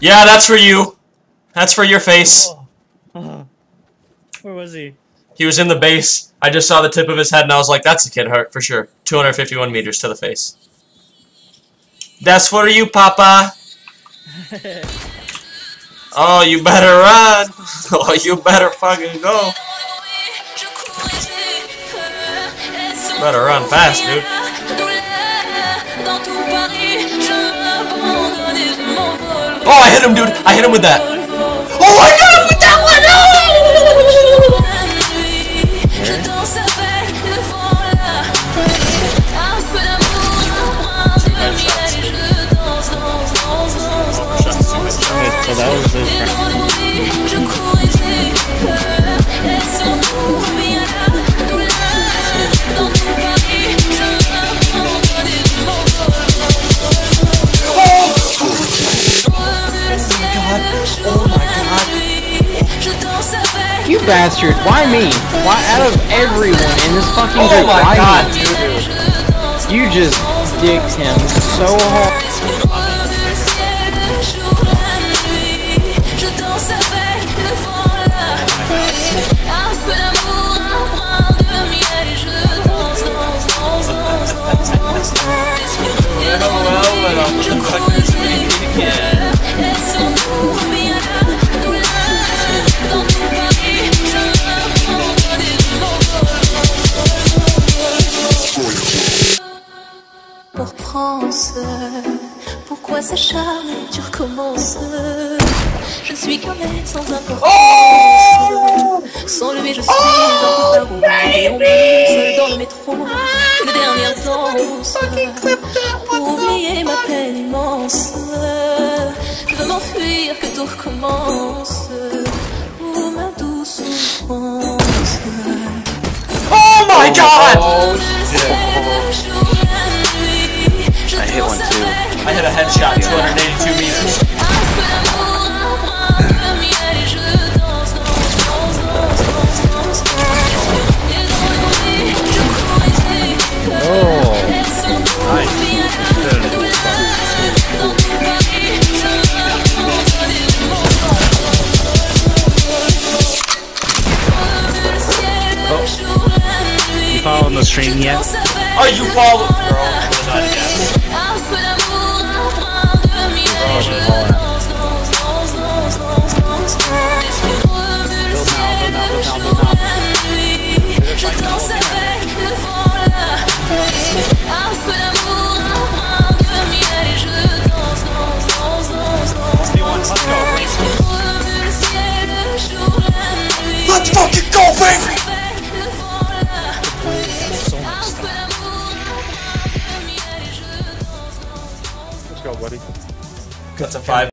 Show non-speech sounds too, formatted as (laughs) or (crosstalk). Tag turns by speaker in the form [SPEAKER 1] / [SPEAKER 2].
[SPEAKER 1] Yeah, that's for you. That's for your face.
[SPEAKER 2] Oh. Uh-huh. Where was he?
[SPEAKER 1] He was in the base. I just saw the tip of his head and I was like, that's a kid heart for sure. 251 meters to the face. That's for you, Papa. (laughs) oh, you better run. (laughs) Oh, you better fucking go. Better run fast, dude. Oh, I hit him, dude. I hit him with that. Oh, I got him with that one. Oh!
[SPEAKER 2] So that was his Oh
[SPEAKER 3] you bastard! Why me? Why out of everyone in this fucking
[SPEAKER 1] Oh
[SPEAKER 3] group?
[SPEAKER 1] my
[SPEAKER 3] why
[SPEAKER 1] god,
[SPEAKER 3] me? You just dicked him so hard.
[SPEAKER 4] Pourquoi s'acharner, tu recommences? Je ne suis qu'un être sans importance Sans lever je suis un peu paro Seul dans le métro, une dernière danse Pour oublier ma peine immense Je veux m'enfuir, que tout recommence. Oh ma douce souffrance
[SPEAKER 1] Oh my god!
[SPEAKER 5] I hit
[SPEAKER 1] a headshot 282 meters.
[SPEAKER 2] You oh. following the stream yet?
[SPEAKER 1] Are you following? Girl,
[SPEAKER 6] buddy.
[SPEAKER 1] That's a five.